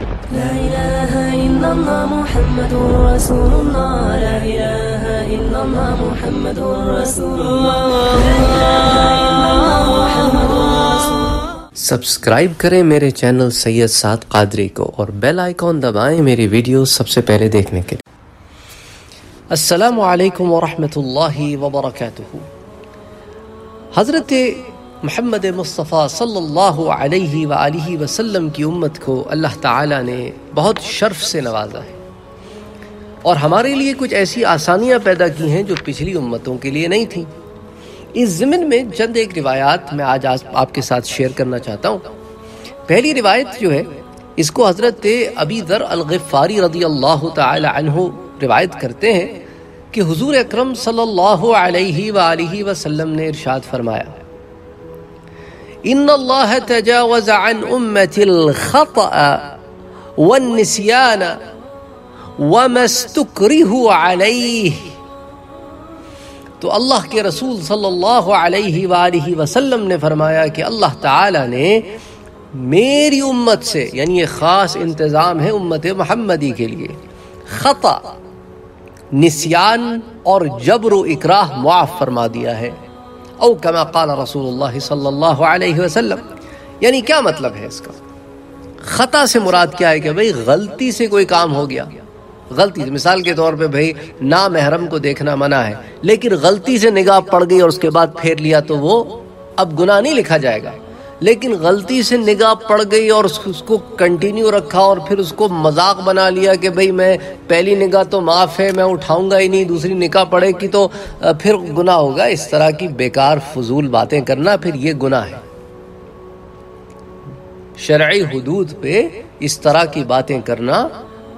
لا إله إلا الله محمد رسول الله. لا إله إلا الله محمد رسول الله. لا إله إلا الله محمد رسول سبسکرائب کریں میرے چینل سید سعد قادری کو اور بیل آئیکن دبائیں میری ویڈیو سب سے پہلے دیکھنے کے لیے. السلام علیکم ورحمۃ اللہ وبرکاتہ. حضرت محمد مصطفیٰ صلی اللہ علیہ وآلہ وسلم کی امت کو اللہ تعالیٰ نے بہت شرف سے نوازا ہے۔ اور ہمارے لیے کچھ ایسی آسانیاں پیدا کی ہیں جو پچھلی امتوں کے لیے نہیں تھیں۔ اس ضمن میں چند ایک روایات میں آج آپ کے ساتھ شیئر کرنا چاہتا ہوں۔ پہلی روایت جو ہے، اس کو حضرت ابی ذر الغفاری رضی اللہ تعالی عنہ روایت کرتے ہیں کہ حضور اکرم صلی اللہ علیہ وآلہ وسلم نے ارشاد فرمایا ان اللہ تجاوز عن امت الخطأ والنسیان وما استکرہو علیہ تو اللہ کے رسول صلی اللہ علیہ وآلہ وسلم نے فرمایا کہ اللہ تعالی نے میری امت سے یعنی یہ خاص انتظام ہے امت محمدی کے لیے خطا نسیان اور جبر و اکراہ معاف فرما دیا ہے۔ او کما قال رسول اللہ صلی اللہ علیہ وسلم یعنی کیا مطلب ہے اس کا؟ خطا سے مراد کیا ہے کہ بھئی غلطی سے کوئی کام ہو گیا۔ غلطی سے مثال کے طور پہ بھئی نامحرم کو دیکھنا منع ہے، لیکن غلطی سے نگاہ پڑ گئی اور اس کے بعد پھیر لیا تو وہ اب گناہ نہیں لکھا جائے گا۔ لیکن غلطی سے نگاہ پڑ گئی اور اس کو کنٹینیو رکھا اور پھر اس کو مذاق بنا لیا کہ بھئی میں پہلی نگاہ تو معاف ہے، میں اٹھاؤں گا ہی نہیں، دوسری نگاہ پڑے گی تو پھر گناہ ہوگا۔ اس طرح کی بیکار فضول باتیں کرنا پھر یہ گناہ ہے۔ شرعی حدود پہ اس طرح کی باتیں کرنا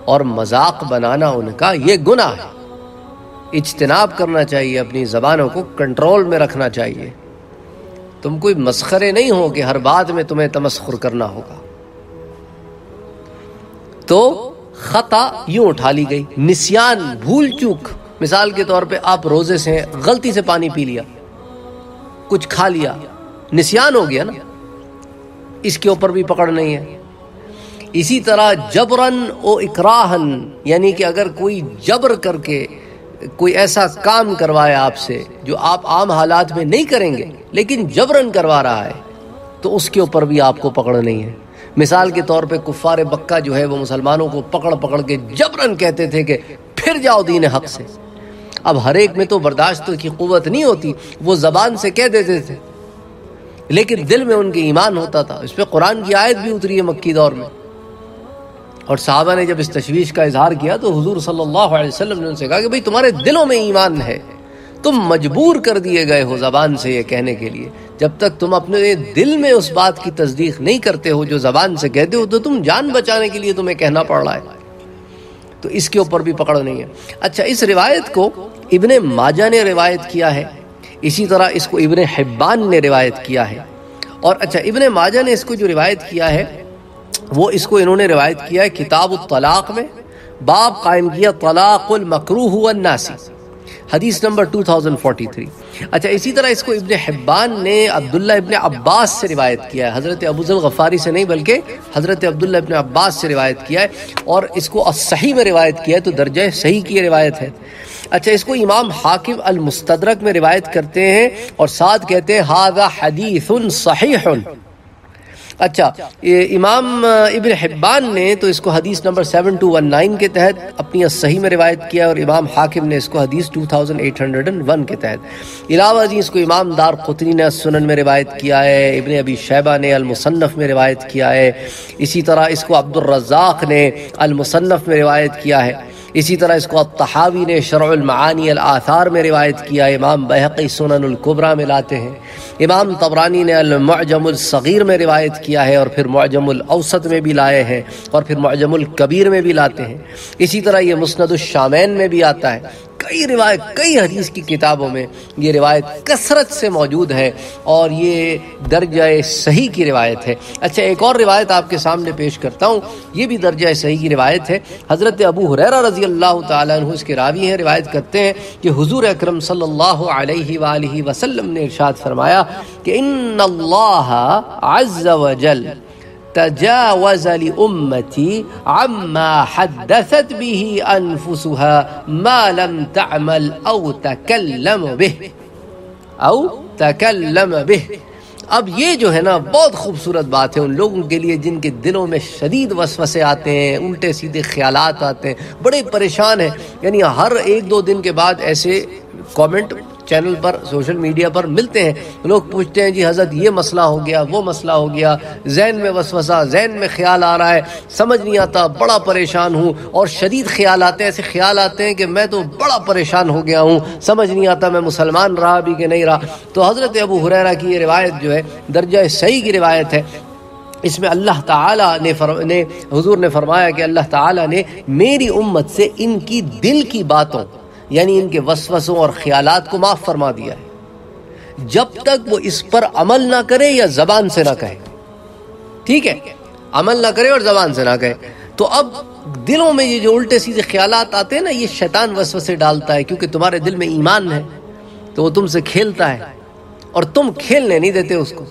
اور مذاق بنانا ان کا یہ گناہ ہے۔ اجتناب کرنا چاہیے، اپنی زبانوں کو کنٹرول میں رکھنا چاہیے۔ تم کوئی مسخرے نہیں ہو کہ ہر بات میں تمہیں تمسخر کرنا ہوگا۔ تو خطا یوں اٹھا لی گئی، نسیان بھول چوک مثال کے طور پہ آپ روزے سے غلطی سے پانی پی لیا، کچھ کھا لیا، نسیان ہو گیا نا۔ اس کے اوپر بھی پکڑ نہیں ہے۔ اسی طرح جبرن او اکراہن یعنی کہ اگر کوئی جبر کر کے کوئی ایسا کام کروائے آپ سے جو آپ عام حالات میں نہیں کریں گے، لیکن جبرن کروا رہا ہے، تو اس کے اوپر بھی آپ کو پکڑ نہیں ہے۔ مثال کے طور پہ کفار بکہ جو ہے، وہ مسلمانوں کو پکڑ پکڑ کے جبرن کہتے تھے کہ پھر جاؤ دین حق سے۔ اب ہر ایک میں تو برداشت کی قوت نہیں ہوتی، وہ زبان سے کہہ دیتے تھے۔ لیکن دل میں ان کے ایمان ہوتا تھا۔ اس پہ قرآن کی آیت بھی اتری ہے مکی دور میں۔ اور صحابہ نے جب اس تشویش کا اظہار کیا تو حضور صلی اللہ علیہ وسلم نے ان سے کہا کہ بھئی تمہارے دلوں میں ایمان ہے۔ تم مجبور کر دیے گئے ہو زبان سے یہ کہنے کے لیے۔ جب تک تم اپنے دل میں اس بات کی تصدیق نہیں کرتے ہو جو زبان سے کہتے ہو تو تم جان بچانے کے لیے تمہیں کہنا پڑ رہا ہے۔ تو اس کے اوپر بھی پکڑ نہیں ہے۔ اچھا اس روایت کو ابن ماجہ نے روایت کیا ہے۔ اسی طرح اس کو ابن حبان نے روایت کیا ہے۔ اور اچھا ابن ماجہ نے اس کو جو روایت کیا ہے وہ اس کو انہوں نے روایت کیا ہے، کتاب الطلاق میں، باب قائم کیا، طلاق المکروح والناسی حدیث نمبر 2043 اچھا اسی طرح اس کو ابن حبان نے عبداللہ ابن عباس سے روایت کیا ہے۔ حضرت ابو ذر غفاری سے نہیں، بلکہ حضرت عبداللہ ابن عباس سے روایت کیا ہے۔ اور اس کو صحیح میں روایت کیا ہے، تو درجہ صحیح کی روایت ہے۔ اچھا اس کو امام حاکم المستدرک میں روایت کرتے ہیں اور ساتھ کہتے ہیں ہاذا حدیث صحیح. اچھا امام ابن حبان نے تو اس کو حدیث نمبر 7219 کے تحت اپنی صحیح میں روایت کیا اور امام حاکم نے اس کو حدیث 2801 کے تحت۔ علاوہ جی اس کو امام دار قطنی نے سنن میں روایت کیا ہے، ابن ابی شیبہ نے المصنف میں روایت کیا ہے۔ اسی طرح اس کو عبد الرزاق نے المصنف میں روایت کیا ہے۔ اسی طرح اس کو الطحاوی نے شرع المعانی الآثار میں روایت کیا، امام بحقی سنن القبرہ میں لاتے ہیں۔ امام طبرانی نے المعجم الصغیر میں روایت کیا ہے اور پھر معجم الاوسط میں بھی لائے ہیں اور پھر معجم الکبیر میں بھی لاتے ہیں۔ اسی طرح یہ مسند الشامین میں بھی آتا ہے۔ کئی روایت، کئی حدیث کی کتابوں میں یہ روایت کثرت سے موجود ہے اور یہ درجہ صحیح کی روایت ہے۔ اچھا ایک اور روایت آپ کے سامنے پیش کرتا ہوں۔ یہ بھی درجہ صحیح کی روایت ہے۔ حضرت ابو حریرہ رضی اللہ تعالیٰ عنہ اس کے راوی ہیں، روایت کرتے ہیں کہ حضور اکرم صلی اللہ علیہ وآلہ وسلم نے ارشاد فرمایا کہ ان اللہ عز و جل تجاوز لأمتي عما حدثت به أنفسها ما لم تعمل أو تكلم به. أو تكلم به. اب یہ جو ہے نا، بہت خوبصورت بات ہے۔ ان لوگوں کے لیے جن کے دلوں میں شدید وسوسے آتے ہیں، الٹے سیدھے خیالات آتے ہیں، بڑے پریشان ہیں۔ یعنی ہر ایک دو دن کے بعد ایسے کامنٹ چینل پر سوشل میڈیا پر ملتے ہیں۔ لوگ پوچھتے ہیں جی حضرت یہ مسئلہ ہو گیا وہ مسئلہ ہو گیا۔ ذہن میں وسوسہ ذہن میں خیال آ رہا ہے۔ سمجھ نہیں آتا بڑا پریشان ہوں۔ اور شدید خیال آتے ہیں ایسے خیال آتے ہیں کہ میں تو بڑا پریشان ہو گیا ہوں۔ سمجھ نہیں آتا میں مسلمان رہا بھی کہ نہیں رہا۔ تو حضرت ابو حریرہ کی یہ روایت جو ہے درجہ صحیح کی روایت ہے۔ اس میں اللہ تعالیٰ نے, فر... نے حضور نے فرمایا کہ اللہ تعالیٰ نے میری امت سے ان کی دل کی باتوں یعنی ان کے وسوسوں اور خیالات کو معاف فرما دیا ہے۔ جب تک وہ اس پر عمل نہ کرے یا زبان سے نہ کہے۔ ٹھیک ہے، عمل نہ کرے اور زبان سے نہ کہے۔ تو اب دلوں میں یہ جو الٹے سیدھے خیالات آتے ہیں نا، یہ شیطان وسوسے ڈالتا ہے کیونکہ تمہارے دل میں ایمان ہے۔ تو وہ تم سے کھیلتا ہے اور تم کھیلنے نہیں دیتے اس کو۔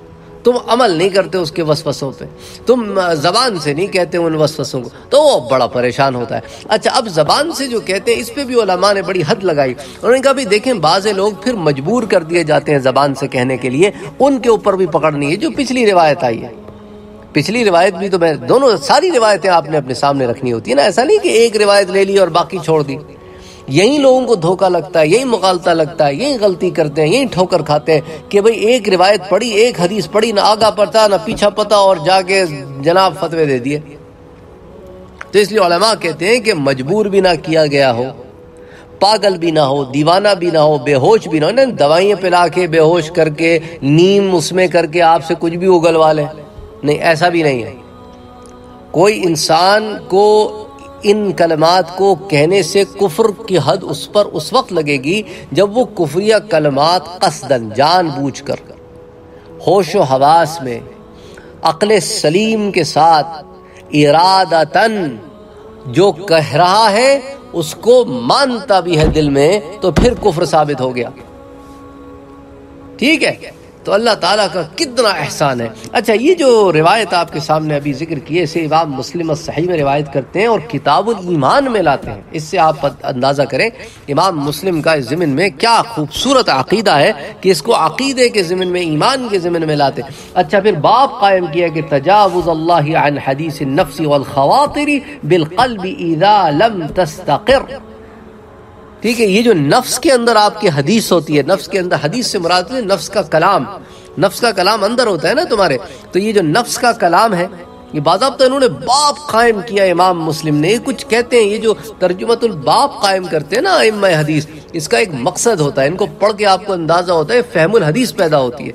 تم عمل نہیں کرتے اس کے وسوسوں پہ۔ تم زبان سے نہیں کہتے ان وسوسوں کو۔ تو وہ بڑا پریشان ہوتا ہے۔ اچھا اب زبان سے جو کہتے ہیں، اس پہ بھی علماء نے بڑی حد لگائی۔ انہوں نے کہا، بھی دیکھیں، بعض لوگ پھر مجبور کر دیے جاتے ہیں زبان سے کہنے کے لیے۔ ان کے اوپر بھی پکڑنی ہے، جو پچھلی روایت آئی ہے۔ پچھلی روایت بھی تو میں، دونوں ساری روایتیں آپ نے اپنے سامنے رکھنی ہوتی ہے نا۔ ایسا نہیں کہ ایک روایت لے لی اور باقی چھوڑ دی۔ یہی لوگوں کو دھوکا لگتا ہے یہی مغالطہ لگتا ہے یہی غلطی کرتے ہیں یہی ٹھوکر کھاتے ہیں کہ بھئی ایک روایت پڑھی، ایک حدیث پڑھی، نہ آگا پڑتا نہ پیچھا پتا اور جا کے جناب فتوے دے دیے۔ تو اس لیے علماء کہتے ہیں کہ مجبور بھی نہ کیا گیا ہو، پاگل بھی نہ ہو، دیوانہ بھی نہ ہو، بے ہوش بھی نہ ہو دوائیاں پلا کے، بے ہوش کر کے، نیم اس میں کر کے آپ سے کچھ بھی اگلوا لیں۔ نہیں، ایسا بھی نہیں ہے۔ کوئی انسان کو ان کلمات کو کہنے سے کفر کی حد اس پر اس وقت لگے گی جب وہ کفریہ کلمات قصدن جان بوجھ کر ہوش و حواس میں عقل سلیم کے ساتھ ارادتاً جو کہہ رہا ہے اس کو مانتا بھی ہے دل میں تو پھر کفر ثابت ہو گیا۔ ٹھیک ہے؟ تو اللہ تعالیٰ کا کتنا احسان ہے۔ اچھا یہ جو روایت آپ کے سامنے ابھی ذکر کیے اسے امام مسلم صحیح میں روایت کرتے ہیں اور کتاب الایمان میں لاتے ہیں۔ اس سے آپ اندازہ کریں امام مسلم کا اس ضمن میں کیا خوبصورت عقیدہ ہے کہ اس کو عقیدے کے ضمن میں، ایمان کے ضمن میں لاتے۔ ہیں اچھا پھر باپ قائم کیا کہ تجاوز اللہ عن حدیث النفس والخواطر بالقلب اذا لم تستقر۔ ٹھیک ہے، یہ جو نفس کے اندر آپ کی حدیث ہوتی ہے، نفس کے اندر حدیث سے مراد ہے نفس کا کلام، نفس کا کلام اندر ہوتا ہے نا تمہارے۔ تو یہ جو نفس کا کلام ہے، یہ باضابطہ انہوں نے باپ قائم کیا، امام مسلم نے۔ کچھ کہتے ہیں، یہ جو ترجمت الباپ قائم کرتے ہیں نا امہ حدیث، اس کا ایک مقصد ہوتا ہے۔ ان کو پڑھ کے آپ کو اندازہ ہوتا ہے، فہم الحدیث پیدا ہوتی ہے۔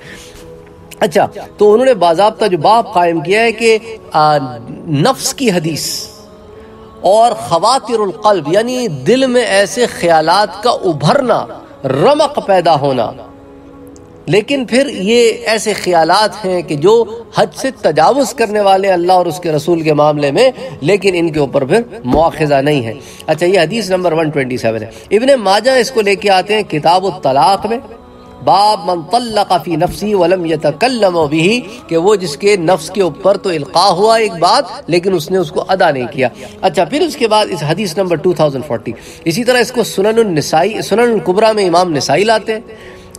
اچھا تو انہوں نے باضابطہ جو باپ قائم کیا ہے کہ نفس کی حدیث۔ اور خواتر القلب یعنی دل میں ایسے خیالات کا ابھرنا، رمق پیدا ہونا۔ لیکن پھر یہ ایسے خیالات ہیں کہ جو حد سے تجاوز کرنے والے اللہ اور اس کے رسول کے معاملے میں، لیکن ان کے اوپر پھر مواخذہ نہیں ہے۔ اچھا یہ حدیث نمبر 127 ہے۔ ابن ماجہ اس کو لے کے آتے ہیں کتاب الطلاق میں۔ باب من طلق فی نفسی ولم یتکلم بھی کہ وہ جس کے نفس کے اوپر تو القاء ہوا ایک بات، لیکن اس نے اس کو ادا نہیں کیا۔ اچھا پھر اس کے بعد اس حدیث نمبر 2040 اسی طرح اس کو سنن النسائی، سنن القبرہ میں امام نسائی لاتے ہیں۔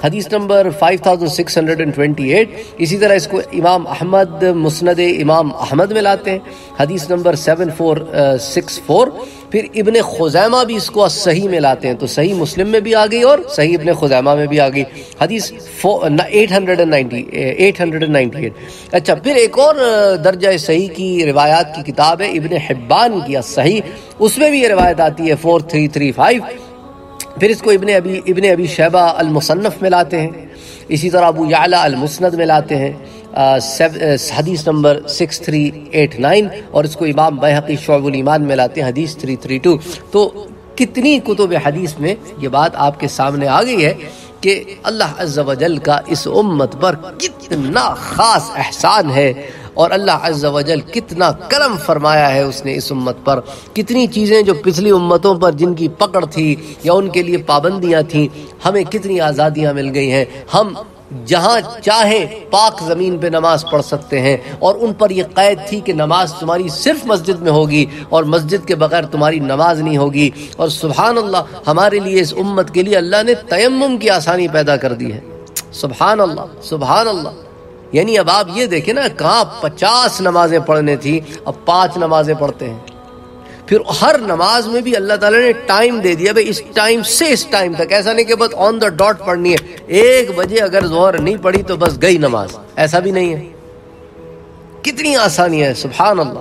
حدیث نمبر 5628 اسی طرح اس کو امام احمد مسند امام احمد میں لاتے ہیں. حدیث نمبر 7464 uh, پھر ابن خزیمہ بھی اس کو صحیح میں لاتے ہیں. تو صحیح مسلم میں بھی آ گئی اور صحیح ابن خزیمہ میں بھی آ گئی. حدیث 898 uh, uh, اچھا پھر ایک اور درجہ صحیح کی روایات کی کتاب ہے. ابن حبان کی صحیح. اس میں بھی یہ روایت آتی ہے 4335 پھر اس کو ابن ابی ابن ابی شیبہ المصنف میں لاتے ہیں۔ اسی طرح ابو یعلا المسند میں لاتے ہیں۔ حدیث نمبر 6389 اور اس کو امام بحقی شعب الایمان میں لاتے ہیں۔ حدیث 332 تو کتنی کتب حدیث میں یہ بات آپ کے سامنے آ گئی ہے کہ اللہ عز و جل کا اس امت پر کتنا خاص احسان ہے۔ اور اللہ عز و جل کتنا کرم فرمایا ہے اس نے اس امت پر۔ کتنی چیزیں جو پچھلی امتوں پر جن کی پکڑ تھی یا ان کے لیے پابندیاں تھیں، ہمیں کتنی آزادیاں مل گئی ہیں۔ ہم جہاں چاہے پاک زمین پہ نماز پڑھ سکتے ہیں اور ان پر یہ قید تھی کہ نماز تمہاری صرف مسجد میں ہوگی اور مسجد کے بغیر تمہاری نماز نہیں ہوگی۔ اور سبحان اللہ ہمارے لیے اس امت کے لیے اللہ نے تیمم کی آسانی پیدا کر دی ہے۔ سبحان اللہ سبحان اللہ یعنی اب آپ یہ دیکھیں نا کہاں پچاس نمازیں پڑھنے تھی، اب پانچ نمازیں پڑھتے ہیں۔ پھر ہر نماز میں بھی اللہ تعالیٰ نے ٹائم دے دیا، بھائی اس ٹائم سے اس ٹائم تک، ایسا نہیں کہ بس آن دا ڈاٹ پڑھنی ہے۔ ایک بجے اگر زہر نہیں پڑھی تو بس گئی نماز۔ ایسا بھی نہیں ہے۔ کتنی آسانی ہے، سبحان اللہ۔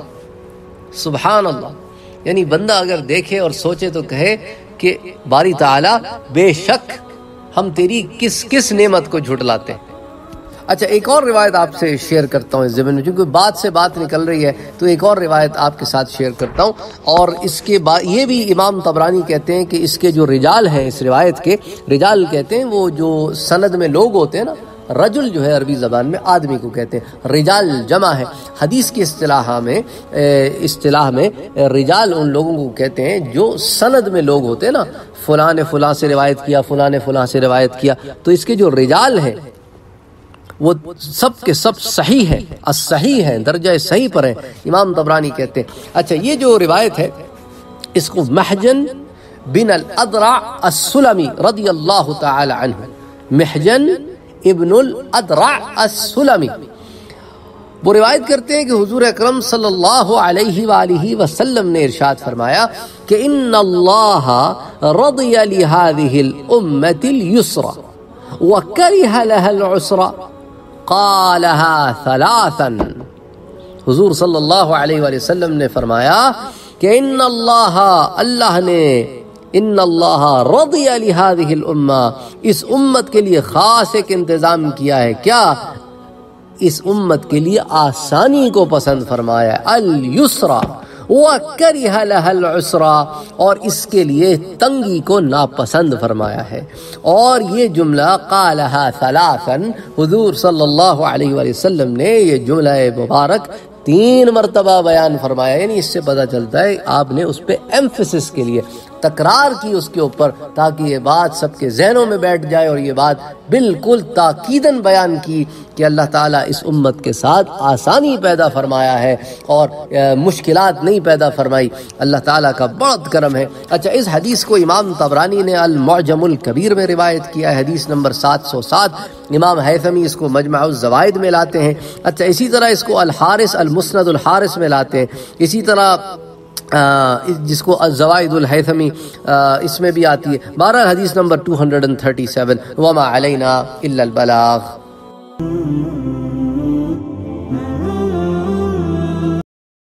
سبحان اللہ۔ یعنی بندہ اگر دیکھے اور سوچے تو کہے کہ باری تعالیٰ، بے شک ہم تیری کس کس نعمت کو جھٹلاتے ہیں۔ اچھا ایک اور روایت آپ سے شیئر کرتا ہوں اس زمین میں، چونکہ بات سے بات نکل رہی ہے، تو ایک اور روایت آپ کے ساتھ شیئر کرتا ہوں۔ اور اس کے بعد یہ بھی امام طبرانی کہتے ہیں کہ اس کے جو رجال ہیں اس روایت کے، رجال کہتے ہیں وہ جو سند میں لوگ ہوتے ہیں نا، رجل جو ہے عربی زبان میں آدمی کو کہتے ہیں، رجال جمع ہے۔ حدیث کی اصطلاح میں اصطلاح میں رجال ان لوگوں کو کہتے ہیں جو سند میں لوگ ہوتے ہیں نا، فلاں نے فلاں سے روایت کیا، فلاں نے فلاں سے روایت کیا۔ تو اس کے جو رجال ہیں وہ سب کے سب صحیح ہیں، الصحیح ہیں، درجہ صحیح پر ہیں۔ امام طبرانی کہتے ہیں اچھا یہ جو روایت ہے، اس کو محجن بن الادرع السلمی رضی اللہ تعالی عنہ محجن ابن الادرع السلمی۔ وہ روایت کرتے ہیں کہ حضور اکرم صلی اللہ علیہ وآلہ وسلم نے ارشاد فرمایا کہ ان اللہ رضی لهذه الامت اليسر وکرہ لها العسر قالها ثلاثا۔ حضور صلی اللہ علیہ وآلہ وسلم نے فرمایا کہ ان اللہ اللہ نے ان اللہ رضی لهذه الامہ اس امت کے لیے خاص ایک انتظام کیا ہے۔ کیا؟ اس امت کے لیے آسانی کو پسند فرمایا الیسرا وَكَرِهَ لَهَا الْعُسْرَى اور اس کے لیے تنگی کو ناپسند فرمایا ہے اور یہ جملہ قَالَهَا ثَلَاثًا۔ حضور صلی اللہ علیہ وآلہ وسلم نے یہ جملہ مبارک تین مرتبہ بیان فرمایا یعنی اس سے پتہ چلتا ہے آپ نے اس پہ ایمفیسس کے لیے تکرار کی اس کے اوپر تاکہ یہ بات سب کے ذہنوں میں بیٹھ جائے اور یہ بات بالکل تاکیدن بیان کی کہ اللہ تعالیٰ اس امت کے ساتھ آسانی پیدا فرمایا ہے اور مشکلات نہیں پیدا فرمائی۔ اللہ تعالیٰ کا بہت کرم ہے۔ اچھا اس حدیث کو امام طبرانی نے المعجم الکبیر میں روایت کیا ہے۔ حدیث نمبر سات سو سات۔ امام حیثمی اس کو مجمع الزوائد میں لاتے ہیں۔ اچھا اسی طرح اس کو الحارث، المسند الحارث میں لاتے ہیں۔ اسی طرح جس کو زوائد الحیثمی اس میں بھی آتی ہے۔ بارہ حدیث نمبر 237 وما علینا الا البلاغ۔